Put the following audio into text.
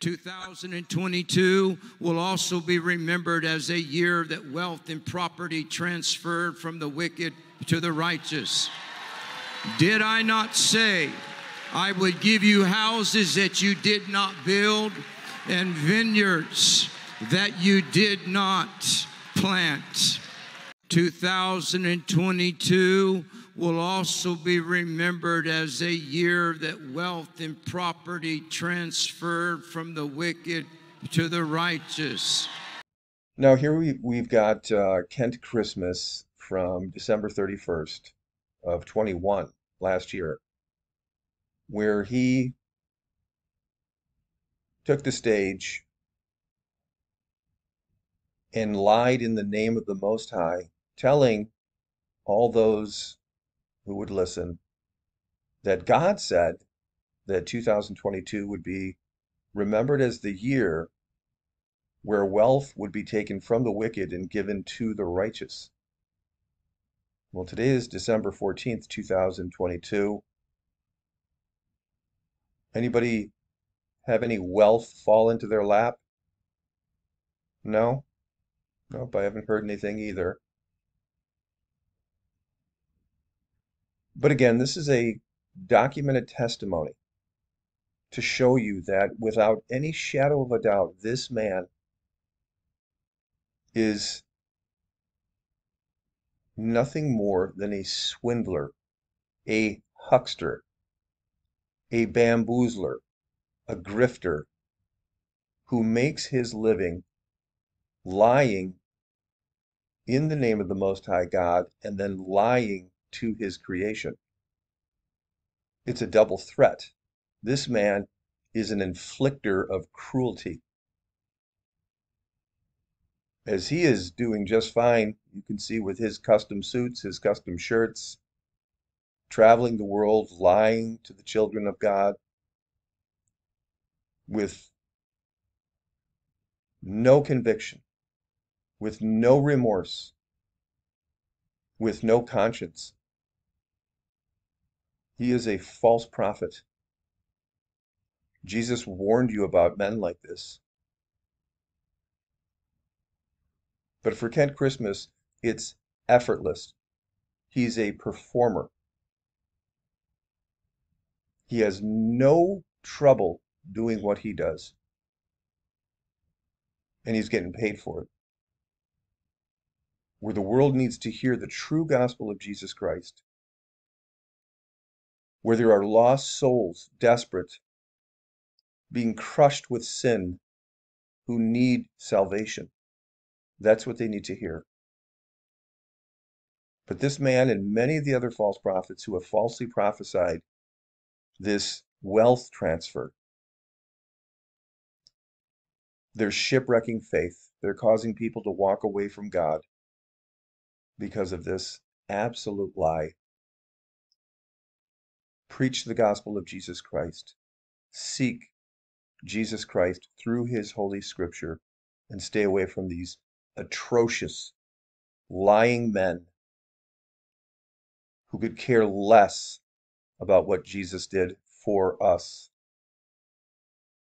2022 will also be remembered as a year that wealth and property transferred from the wicked to the righteous. Did I not say I would give you houses that you did not build and vineyards that you did not plant? 2022 will also be remembered as a year that wealth and property transferred from the wicked to the righteous. Now, here we, we've got uh, Kent Christmas from December 31st of 21, last year, where he took the stage and lied in the name of the Most High, telling all those who would listen that God said that 2022 would be remembered as the year where wealth would be taken from the wicked and given to the righteous. Well, today is December 14th, 2022. Anybody have any wealth fall into their lap? No? Nope, I haven't heard anything either. But again, this is a documented testimony to show you that without any shadow of a doubt, this man is nothing more than a swindler, a huckster, a bamboozler, a grifter who makes his living lying in the name of the Most High God and then lying to his creation. It's a double threat. This man is an inflictor of cruelty. As he is doing just fine, you can see with his custom suits, his custom shirts, traveling the world, lying to the children of God with no conviction, with no remorse, with no conscience. He is a false prophet. Jesus warned you about men like this. But for Kent Christmas, it's effortless. He's a performer. He has no trouble doing what he does. And he's getting paid for it. Where the world needs to hear the true gospel of Jesus Christ, where there are lost souls, desperate, being crushed with sin, who need salvation. That's what they need to hear. But this man and many of the other false prophets who have falsely prophesied this wealth transfer, they're shipwrecking faith. They're causing people to walk away from God because of this absolute lie Preach the gospel of Jesus Christ. Seek Jesus Christ through his holy scripture and stay away from these atrocious, lying men who could care less about what Jesus did for us.